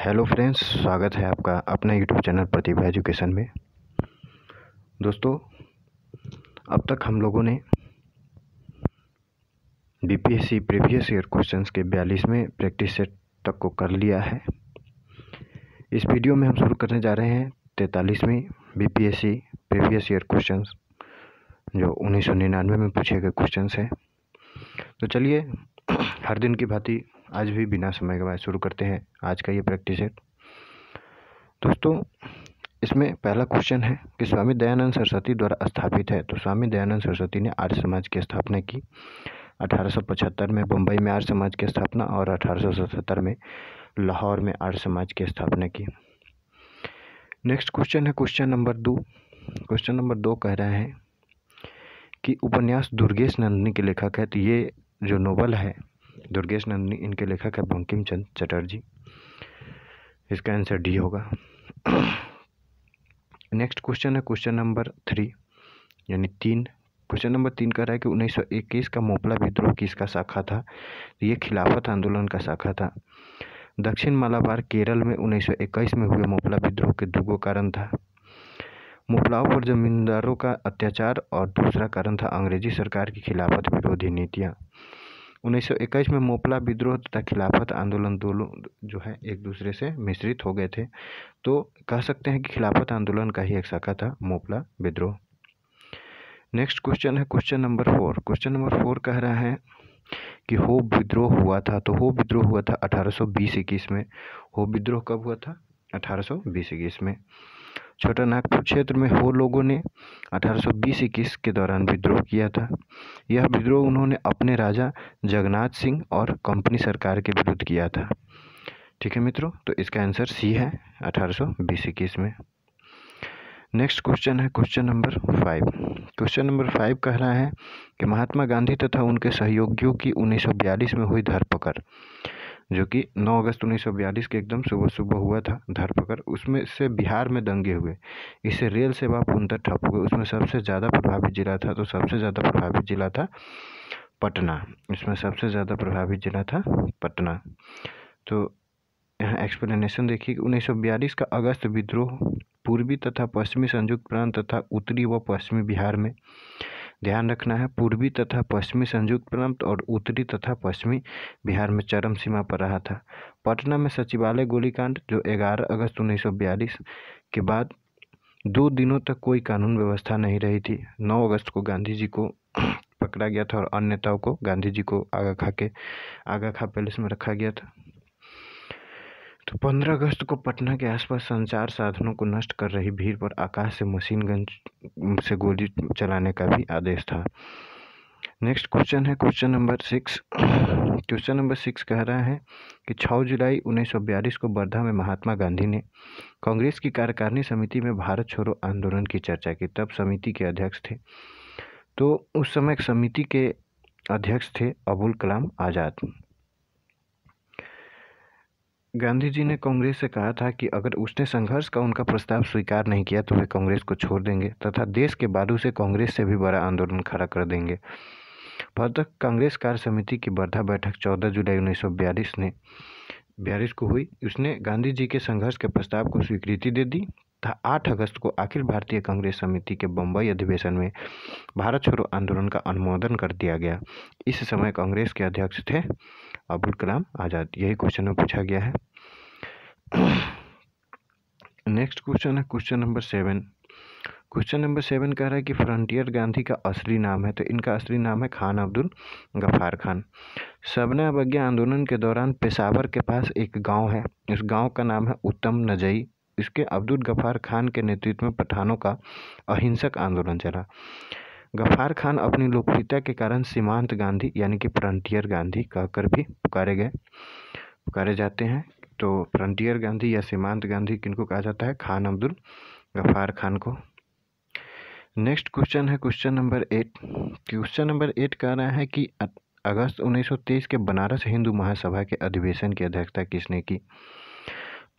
Hello friends, स्वागत है आपका अपने यूट्यूब चैनल प्रतिभा एजुकेशन में। दोस्तों, अब तक हम लोगों ने बीपीएससी प्रीवियस ईयर क्वेश्चंस के बयालीसवें प्रैक्टिस सेट तक को कर लिया है। इस वीडियो में हम शुरू करने जा रहे हैं तैंतालीसवीं बीपीएससी प्रीवियस ईयर क्वेश्चंस जो उन्नीस सौ निन्यानवे में पूछे गए क्वेश्चंस हैं। तो चलिए, हर दिन की भांति आज भी बिना समय के बाद शुरू करते हैं। आज का ये प्रैक्टिस सेट दोस्तों, इसमें पहला क्वेश्चन है कि स्वामी दयानंद सरस्वती द्वारा स्थापित है। तो स्वामी दयानंद सरस्वती ने आर्य समाज की स्थापना की। 1875 में बम्बई में आर्य समाज की स्थापना और अठारह में लाहौर में आर्य समाज की स्थापना की। नेक्स्ट क्वेश्चन है क्वेश्चन नंबर दो क्वेश्चन नंबर दो कह रहे हैं कि उपन्यास दुर्गेश नंदिनी के लेखक है। तो ये जो नोवेल है दुर्गेश नंदनी, इनके लेखक है बंकिम चंद चटर्जी। इसका आंसर डी होगा। नेक्स्ट क्वेश्चन है, क्वेश्चन नंबर थ्री, यानी तीन। क्वेश्चन नंबर तीन कह रहा है कि उन्नीस सौ इक्कीस का मोपला विद्रोह किसका शाखा था? तो ये खिलाफत आंदोलन का शाखा था। दक्षिण मालाबार, केरल में उन्नीस सौ इक्कीस में हुए मोपला विद्रोह के दो कारण था। मोपलाओं पर जमींदारों का अत्याचार और दूसरा कारण था अंग्रेज़ी सरकार की खिलाफत विरोधी नीतियाँ। 1921 में मोपला विद्रोह तथा खिलाफत आंदोलन दोनों जो है एक दूसरे से मिश्रित हो गए थे। तो कह सकते हैं कि खिलाफत आंदोलन का ही एक शाखा था, मोपला विद्रोह। नेक्स्ट क्वेश्चन है question number four question number four कह रहा है कि हो विद्रोह हुआ था तो हो विद्रोह हुआ था अठारह सौ में। हो विद्रोह कब हुआ था? अठारह सौ में। छोटा नागपुर क्षेत्र में हो लोगों ने 1820-21 के दौरान विद्रोह किया था। यह विद्रोह उन्होंने अपने राजा जगन्नाथ सिंह और कंपनी सरकार के विरुद्ध किया था। ठीक है मित्रों तो इसका आंसर सी है 1820-21 में। नेक्स्ट क्वेश्चन है question number five. Question number five कह रहा है कि महात्मा गांधी तथा उनके सहयोगियों की 1942 में हुई धरपकड़। जो कि 9 अगस्त 1942 के एकदम सुबह सुबह हुआ था धरपकड़ उसमें से बिहार में दंगे हुए। इससे रेल सेवा पूर्णतः ठप हो गई उसमें सबसे ज़्यादा प्रभावित जिला था तो सबसे ज़्यादा प्रभावित जिला था पटना। इसमें सबसे ज़्यादा प्रभावित जिला था पटना। तो यहाँ एक्सप्लेनेशन देखिए कि उन्नीस सौ बयालीस का अगस्त विद्रोह पूर्वी तथा पश्चिमी संयुक्त प्रांत तथा उत्तरी व पश्चिमी बिहार में ध्यान रखना है, पूर्वी तथा पश्चिमी संयुक्त प्रांत और उत्तरी तथा पश्चिमी बिहार में चरम सीमा पर रहा था। पटना में सचिवालय गोलीकांड, जो 11 अगस्त 1942 के बाद दो दिनों तक कोई कानून व्यवस्था नहीं रही थी। 9 अगस्त को गांधी जी को पकड़ा गया था और अन्य नेताओं को गांधी जी को आगा खा के आगा खा पैलेस में रखा गया था। तो पंद्रह अगस्त को पटना के आसपास संचार साधनों को नष्ट कर रही भीड़ पर आकाश से मशीन गन से गोली चलाने का भी आदेश था। नेक्स्ट क्वेश्चन है, question number six. Question number six कह रहा है कि 6 जुलाई 1942 को वर्धा में महात्मा गांधी ने कांग्रेस की कार्यकारिणी समिति में भारत छोड़ो आंदोलन की चर्चा की। तब समिति के अध्यक्ष थे। तो उस समय समिति के अध्यक्ष थे अबुल कलाम आज़ाद। गांधी जी ने कांग्रेस से कहा था कि अगर उसने संघर्ष का उनका प्रस्ताव स्वीकार नहीं किया तो वे कांग्रेस को छोड़ देंगे, तथा देश के बालू से कांग्रेस से भी बड़ा आंदोलन खड़ा कर देंगे। भद्रक कांग्रेस कार्य समिति की वर्धा बैठक 14 जुलाई उन्नीस सौ बयालीस ने, बयालीस को हुई। उसने गांधी जी के संघर्ष के प्रस्ताव को स्वीकृति दे दी था। आठ अगस्त को अखिल भारतीय कांग्रेस समिति के बम्बई अधिवेशन में भारत छोड़ो आंदोलन का अनुमोदन कर दिया गया। इस समय कांग्रेस के अध्यक्ष थे अब्दुल कलाम आज़ाद। यही क्वेश्चन में पूछा गया है। नेक्स्ट क्वेश्चन है। Question number seven question number seven कह रहा है कि फ्रंटियर गांधी का असली नाम है तो इनका असली नाम है खान अब्दुल गफ़ार खान। सबने अवज्ञा आंदोलन के दौरान पेशावर के पास एक गाँव है। इस गाँव का नाम है उत्तम नजई। इसके अब्दुल गफ़ार खान के नेतृत्व में पठानों का अहिंसक आंदोलन चला। गफ़ार खान अपनी लोकप्रियता के कारण सीमांत गांधी, यानी कि फ्रंटियर गांधी कहकर भी पुकारे गए। पुकारे जाते हैं तो फ्रंटियर गांधी या सीमांत गांधी किनको कहा जाता है? खान अब्दुल गफ़ार खान को। नेक्स्ट क्वेश्चन है, question number eight. Question number eight कह रहा है कि अगस्त 1923 के बनारस हिंदू महासभा के अधिवेशन की अध्यक्षता किसने की?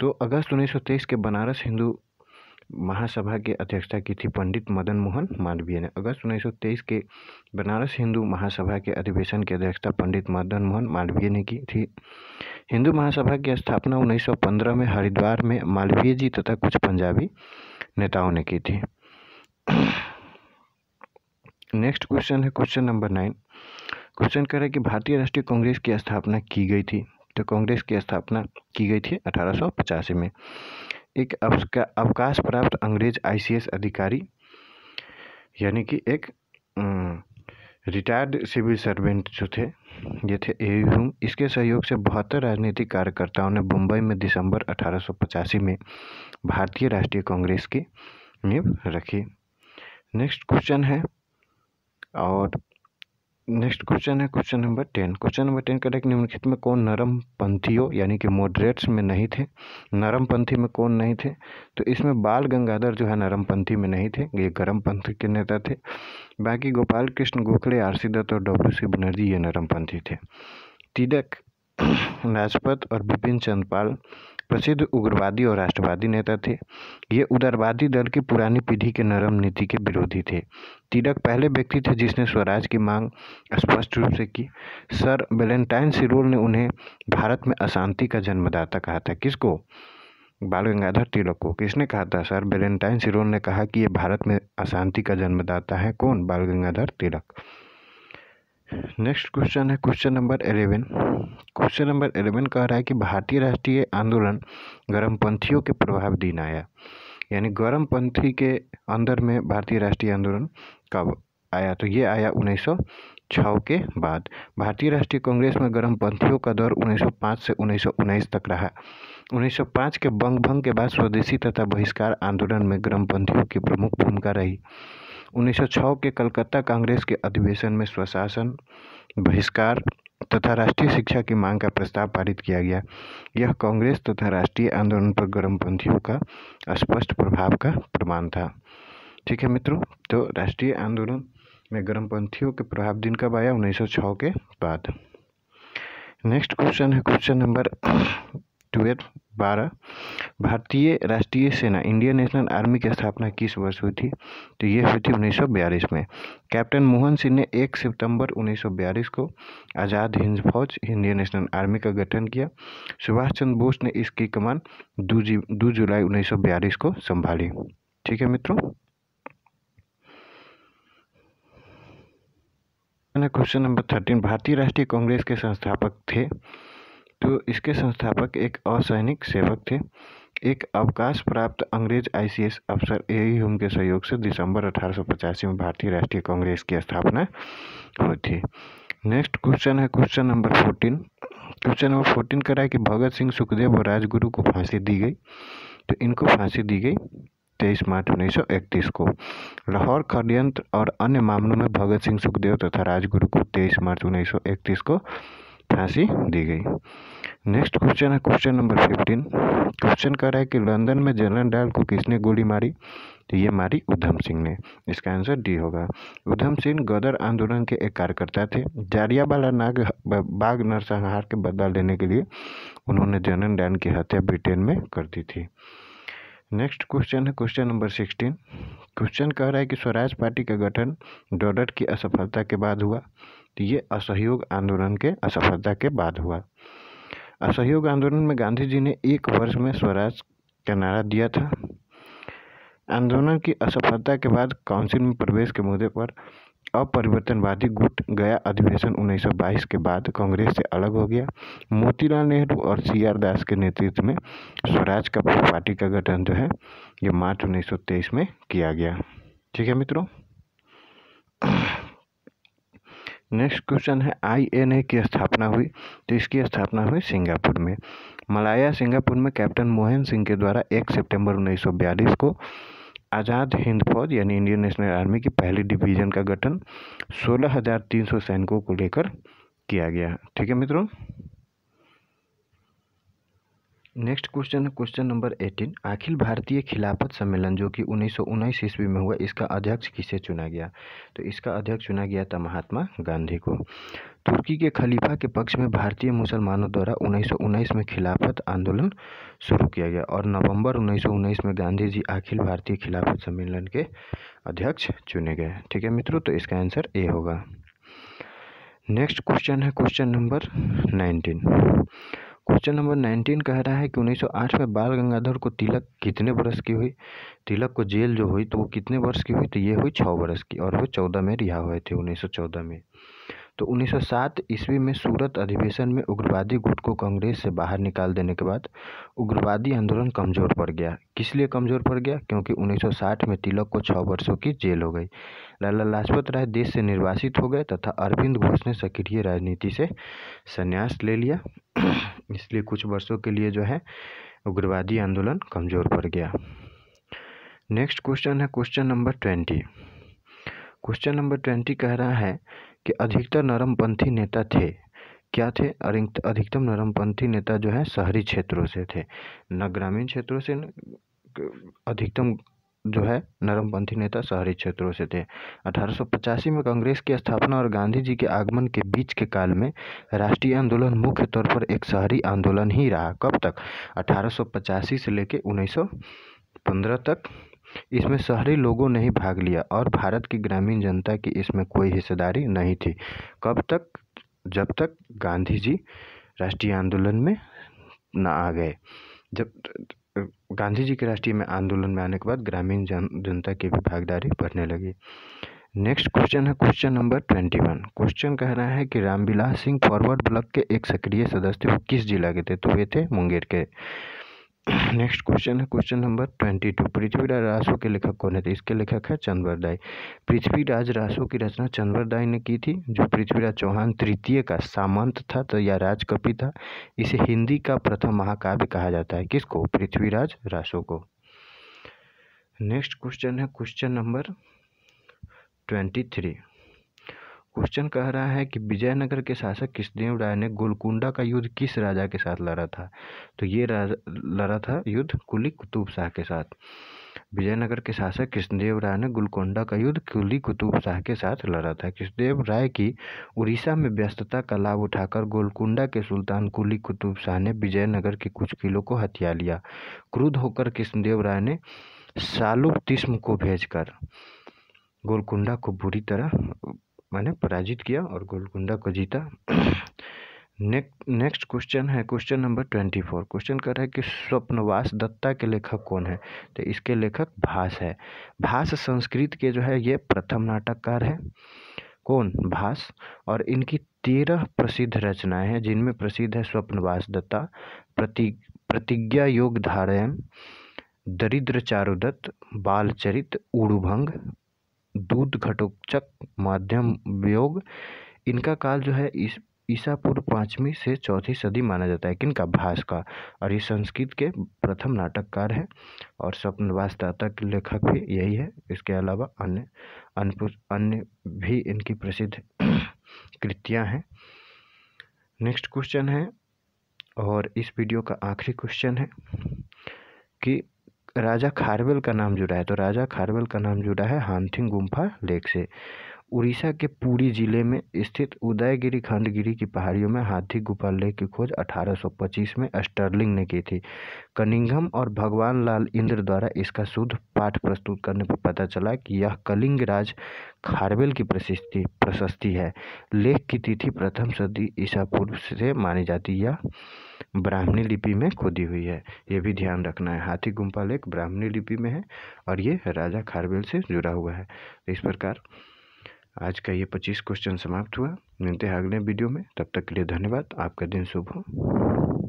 तो अगस्त 1923 के बनारस हिंदू महासभा की अध्यक्षता की थी पंडित मदन मोहन मालवीय ने। अगस्त 1923 के बनारस हिंदू महासभा के अधिवेशन की अध्यक्षता पंडित मदन मोहन मालवीय ने की थी। हिंदू महासभा की स्थापना 1915 में हरिद्वार में मालवीय जी तथा कुछ पंजाबी नेताओं ने की थी। नेक्स्ट क्वेश्चन है क्वेश्चन नंबर नाइन। क्वेश्चन कर कि भारतीय राष्ट्रीय कांग्रेस की स्थापना की गई थी। तो कांग्रेस की स्थापना की गई थी अठारह सौ पचासी में। एक अवकाश प्राप्त अंग्रेज़ आईसीएस अधिकारी, यानी कि एक रिटायर्ड सिविल सर्वेंट जो थे, ये थे ए इसके सहयोग से बहत्तर राजनीतिक कार्यकर्ताओं ने मुंबई में दिसंबर अठारह सौ पचासी में भारतीय राष्ट्रीय कांग्रेस की नींव रखी। नेक्स्ट क्वेश्चन है, और नेक्स्ट क्वेश्चन है question number ten question number ten correct निम्नलिखित में कौन नरम पंथियों यानी कि मॉडरेट्स में नहीं थे? नरम पंथी में कौन नहीं थे? तो इसमें बाल गंगाधर जो है नरम पंथी में नहीं थे, ये गर्म पंथी के नेता थे। बाकी गोपाल कृष्ण गोखले, आरसी दत्त और डब्ल्यू सी बनर्जी, ये नरम पंथी थे। तिलक राजपत और विपिन चंद्रपाल प्रसिद्ध उग्रवादी और राष्ट्रवादी नेता थे। ये उदारवादी दल की पुरानी पीढ़ी के नरम नीति के विरोधी थे। तिलक पहले व्यक्ति थे जिसने स्वराज की मांग स्पष्ट रूप से की। सर वेलेंटाइन सिरोल ने उन्हें भारत में अशांति का जन्मदाता कहा था। किसको? बाल गंगाधर तिलक को। किसने कहा था? सर वेलेंटाइन सिरोल ने कहा कि ये भारत में अशांति का जन्मदाता है। कौन? बाल गंगाधर तिलक। नेक्स्ट क्वेश्चन है question number eleven question number eleven कह रहा है कि भारतीय राष्ट्रीय आंदोलन गर्मपंथियों के प्रभाव दिन आया। यानी गर्मपंथी के अंदर में भारतीय राष्ट्रीय आंदोलन कब आया? तो ये आया उन्नीस छः के बाद। भारतीय राष्ट्रीय कांग्रेस में गर्मपंथियों का दौर 1905 से उन्नीस सौ उन्नीस तक रहा। 1905 के बंग भंग के बाद स्वदेशी तथा बहिष्कार आंदोलन में गर्मपंथियों की प्रमुख भूमिका रही। 1906 के कलकत्ता कांग्रेस के अधिवेशन में स्वशासन, बहिष्कार तथा राष्ट्रीय शिक्षा की मांग का प्रस्ताव पारित किया गया। यह कांग्रेस तथा राष्ट्रीय आंदोलन पर गर्मपंथियों का स्पष्ट प्रभाव का प्रमाण था। ठीक है मित्रों तो राष्ट्रीय आंदोलन में गर्मपंथियों के प्रभाव दिन कब आया? 1906 के बाद। नेक्स्ट क्वेश्चन है क्वेश्चन नंबर ट्वेल्व बारह, भारतीय राष्ट्रीय सेना, इंडियन नेशनल आर्मी की स्थापना किस वर्ष हुई थी? तो ये हुई थी 1942 में। कैप्टन मोहन सिंह ने 1 सितंबर 1942 को आज़ाद हिंद फौज, इंडियन नेशनल आर्मी का गठन किया। सुभाष चंद्र बोस ने इसकी कमान दो जुलाई 1942 को संभाली। ठीक है मित्रों? क्वेश्चन नंबर थर्टीन भारतीय राष्ट्रीय कांग्रेस के संस्थापक थे तो इसके संस्थापक एक असैनिक सेवक थे। एक अवकाश प्राप्त अंग्रेज़ आईसीएस अफसर ए ह्यूम के सहयोग से दिसंबर अठारह सौ पचासी में भारतीय राष्ट्रीय कांग्रेस की स्थापना हुई थी। नेक्स्ट क्वेश्चन है question number fourteen. Question number fourteen करा कि भगत सिंह सुखदेव और राजगुरु को फांसी दी गई। तो इनको फांसी दी गई तेईस मार्च 1931 को। लाहौर षडयंत्र और अन्य मामलों में भगत सिंह सुखदेव तथा राजगुरु को 23 मार्च 1931 को फांसी दी गई। नेक्स्ट क्वेश्चन है क्वेश्चन नंबर फिफ्टीन क्वेश्चन कर रहा है कि लंदन में जनरल डायल को किसने गोली मारी? तो ये मारी उधम सिंह ने। इसका आंसर डी होगा। उधम सिंह गदर आंदोलन के एक कार्यकर्ता थे। जारियावाला नाग बाग नरसंहार के बदला लेने के लिए उन्होंने जनरल डायल की हत्या ब्रिटेन में कर दी थी। नेक्स्ट क्वेश्चन है क्वेश्चन नंबर सिक्सटीन क्वेश्चन कह रहा है कि स्वराज पार्टी का गठन डोडट की असफलता के बाद हुआ। तो ये असहयोग आंदोलन के असफलता के बाद हुआ। असहयोग आंदोलन में गांधी जी ने एक वर्ष में स्वराज का नारा दिया था। आंदोलन की असफलता के बाद काउंसिल में प्रवेश के मुद्दे पर अपरिवर्तनवादी गुट गया। अधिवेशन 1922 के बाद कांग्रेस से अलग हो गया। मोतीलाल नेहरू और सी आर दास के नेतृत्व में स्वराज का पार्टी का गठन जो है, ये मार्च 1923 में किया गया। ठीक है मित्रों? नेक्स्ट क्वेश्चन है आईएनए की स्थापना हुई तो इसकी स्थापना हुई सिंगापुर में। मलाया सिंगापुर में कैप्टन मोहन सिंह के द्वारा 1 सितंबर 1942 को आज़ाद हिंद फौज यानी इंडियन नेशनल आर्मी की पहली डिवीज़न का गठन 16,300 सैनिकों को लेकर किया गया। ठीक है मित्रों? नेक्स्ट क्वेश्चन है question number eighteen Akhil Bharatiya खिलाफत सम्मेलन, जो कि उन्नीस सौ उन्नीस ईस्वी में हुआ, इसका अध्यक्ष किसे चुना गया? तो इसका अध्यक्ष चुना गया था महात्मा गांधी को। तुर्की के खलीफा के पक्ष में भारतीय मुसलमानों द्वारा उन्नीस सौ उन्नीस में खिलाफत आंदोलन शुरू किया गया और नवंबर उन्नीस सौ उन्नीस में गांधी जी अखिल भारतीय खिलाफत सम्मेलन के अध्यक्ष चुने गए। ठीक है मित्रों तो इसका आंसर ए होगा। नेक्स्ट क्वेश्चन है question number nineteen question number nineteen कह रहा है कि 1908 में बाल गंगाधर को तिलक कितने वर्ष की हुई? तिलक को जेल जो हुई तो वो कितने वर्ष की हुई? तो ये हुई छः वर्ष की और वो चौदह में रिहा हुए थे 1914 में। तो 1907 ईस्वी में सूरत अधिवेशन में उग्रवादी गुट को कांग्रेस से बाहर निकाल देने के बाद उग्रवादी आंदोलन कमज़ोर पड़ गया। किस लिए कमज़ोर पड़ गया? क्योंकि 1960 में तिलक को छः वर्षों की जेल हो गई। लाला लाजपत राय देश से निर्वासित हो गए तथा अरविंद घोष ने सक्रिय राजनीति से संन्यास ले लिया। इसलिए कुछ वर्षों के लिए जो है उग्रवादी आंदोलन कमज़ोर पड़ गया। नेक्स्ट क्वेश्चन है question number twenty. Question number twenty कह रहा है कि अधिकतर नरमपंथी नेता थे। क्या थे? अधिकतम नरमपंथी नेता जो है, शहरी क्षेत्रों से थे। न ग्रामीण क्षेत्रों से अधिकतम जो है, नरमपंथी नेता शहरी क्षेत्रों से थे। अठारह सौ पचासी में कांग्रेस की स्थापना और गांधी जी के आगमन के बीच के काल में राष्ट्रीय आंदोलन मुख्य तौर पर एक शहरी आंदोलन ही रहा। कब तक? अठारह सौ पचासी से लेकर 1915 तक। इसमें शहरी लोगों ने ही भाग लिया और भारत की ग्रामीण जनता की इसमें कोई हिस्सेदारी नहीं थी। कब तक, जब तक गांधी जी राष्ट्रीय आंदोलन में न आ गए। जब गांधी जी के राष्ट्रीय में आंदोलन में आने के बाद ग्रामीण जन, जनता की भी भागीदारी बढ़ने लगी। नेक्स्ट क्वेश्चन है question number twenty one. Question कह रहा है कि रामविलास सिंह फॉरवर्ड ब्लॉक के एक सक्रिय सदस्य वो किस जिला के थे? तो वे थे मुंगेर के। नेक्स्ट क्वेश्चन है question number twenty two Prithviraj Raso के लेखक कौन है? तो इसके लेखक है चंद्रवरदाई पृथ्वीराज रासो की रचना चंद्रवरदाई ने की थी, जो पृथ्वीराज चौहान तृतीय का सामंत था तो या राजकपि था। इसे हिंदी का प्रथम महाकाव्य कहा जाता है। किसको? पृथ्वीराज रासो को। नेक्स्ट क्वेश्चन है question number twenty three question कह रहा है कि विजयनगर के शासक कृष्णदेव राय ने गोलकुंडा का युद्ध किस राजा के साथ लड़ा था? तो ये लड़ा था युद्ध कुली कुतुब शाह के साथ। विजयनगर के शासक कृष्णदेव राय ने गोलकुंडा का युद्ध कुली कुतुब शाह के साथ लड़ा था? कृष्णदेव राय की उड़ीसा में व्यस्तता का लाभ उठाकर गोलकुंडा के सुल्तान कुली कुतुब शाह ने विजयनगर के कुछ किलों को हथिया लिया? क्रुद्ध होकर कृष्णदेव राय ने सालुब तिस्म को भेजकर? गोलकुंडा को बुरी तरह मैंने पराजित किया और गोलकुंडा को जीता। नेक्स्ट क्वेश्चन है, question number twenty four. Question कर रहा है कि स्वप्नवास दत्ता के लेखक कौन है? तो इसके लेखक भास है। भास संस्कृत के जो है, ये प्रथम नाटककार है। कौन? भास। और इनकी तेरह प्रसिद्ध रचनाएँ हैं, जिनमें प्रसिद्ध है स्वप्नवास दत्ता, प्रति, प्रतिज्ञा योग धारायण दरिद्र चारुदत्त, बालचरित, उड़ुभंग दूध घटोचक माध्यम वियोग, इनका काल जो है इस, ईसा पूर्व पाँचवीं से चौथी सदी माना जाता है, किनका? भास का। और ये संस्कृत के प्रथम नाटककार हैं और स्वप्नवास दाता के लेखक भी यही है। इसके अलावा अन्य अन्य भी इनकी प्रसिद्ध कृतियाँ हैं। नेक्स्ट क्वेश्चन है और इस वीडियो का आखिरी क्वेश्चन है कि राजा खारवेल का नाम जुड़ा है तो राजा खारवेल का नाम जुड़ा है हानथिंग गुम्फा लेक से। उड़ीसा के पुरी ज़िले में स्थित उदयगिरी खंडगिरी की पहाड़ियों में हाथी गुफा लेक की खोज 1825 में स्टर्लिंग ने की थी। कनिंघम और भगवान लाल इंद्र द्वारा इसका शुद्ध पाठ प्रस्तुत करने पर पता चला कि यह कलिंग राज खारवेल की प्रशस्ति प्रशस्ति है। लेख की तिथि प्रथम सदी ईसा पूर्व से मानी जाती है। ब्राह्मणी लिपि में खोदी हुई है। ये भी ध्यान रखना है। हाथी गुम्फा लेख ब्राह्मणी लिपि में है और ये राजा खारवेल से जुड़ा हुआ है। इस प्रकार आज का ये पच्चीस क्वेश्चन समाप्त हुआ। मिलते हैं अगले वीडियो में। तब तक के लिए धन्यवाद। आपका दिन शुभ हो।